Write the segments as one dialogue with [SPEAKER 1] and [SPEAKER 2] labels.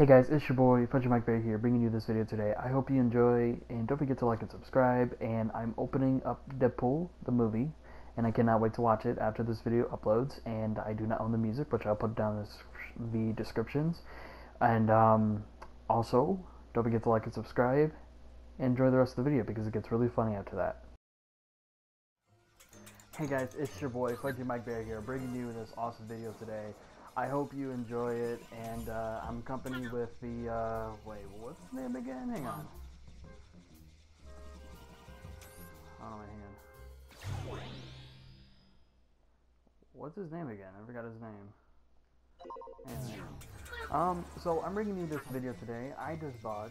[SPEAKER 1] Hey guys, it's your boy FudgieMicBear here, bringing you this video today. I hope you enjoy, and don't forget to like and subscribe. And I'm opening up Deadpool, the movie, and I cannot wait to watch it after this video uploads. And I do not own the music, which I'll put down in the descriptions. And um, also, don't forget to like and subscribe. Enjoy the rest of the video because it gets really funny after that. Hey guys, it's your boy FudgieMicBear here, bringing you this awesome video today. I hope you enjoy it, and uh, I'm company with the, uh, wait, what's his name again? Hang on. Oh, my hand. What's his name again? I forgot his name. Anyway. Um, so I'm bringing you this video today. I just bought,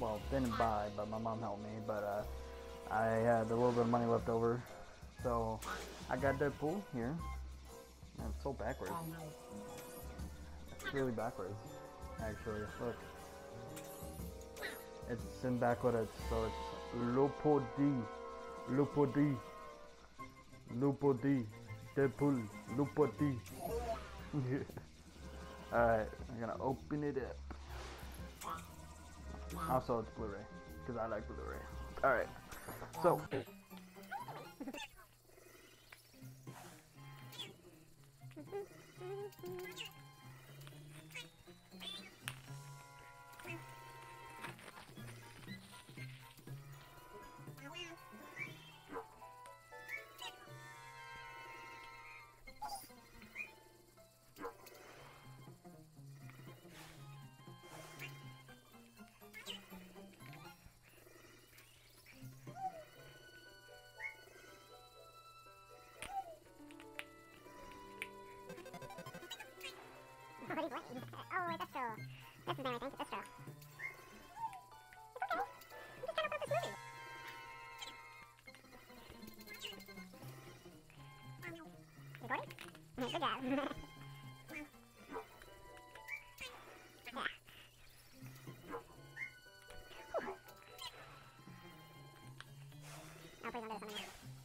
[SPEAKER 1] well, didn't buy, but my mom helped me, but, uh, I had a little bit of money left over, so I got Deadpool here. It's so backwards. Oh, it's really backwards, actually. Look. It's in backwards, so it's Lupo D. Lupo D. Lupo D. Deadpool. Lupo D. Alright, I'm gonna open it up. Also, it's Blu-ray, because I like Blu-ray. Alright, so...
[SPEAKER 2] Mm-hmm. That's his name, I. It's okay. I'm just trying to put this movie. Um, recording? Good job. yeah. Oh, please don't do this.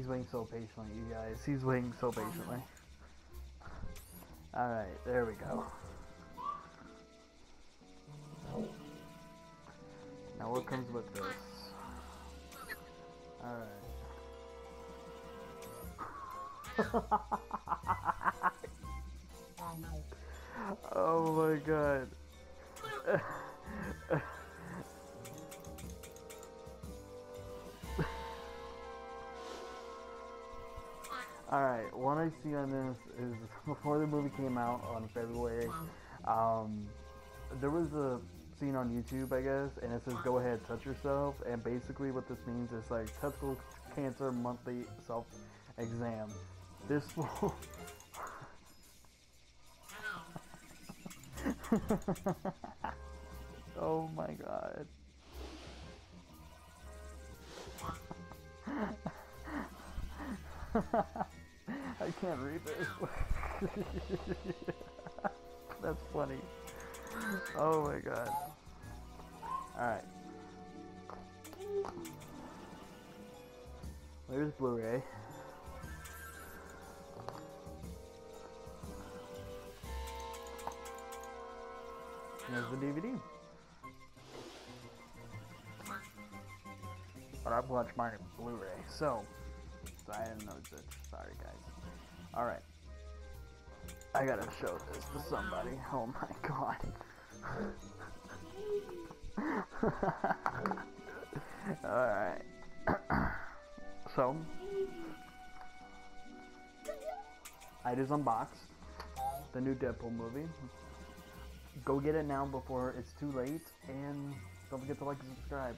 [SPEAKER 1] He's waiting so patiently, you guys. He's waiting so patiently. Alright, there we go. Now what comes with this? Alright. oh my god. Alright, what I see on this is before the movie came out on February, um, there was a scene on YouTube, I guess, and it says go ahead, touch yourself, and basically what this means is like testicle cancer monthly self exam. This will. oh my god. Can't read this. That's funny. Oh my god. Alright. There's Blu-ray. There's the DVD. But I've watched my Blu-ray, so, so I didn't know it. Sorry, guys. Alright. I gotta show this to somebody. Oh my god. Alright. so, I just unboxed the new Deadpool movie. Go get it now before it's too late, and don't forget to like and subscribe.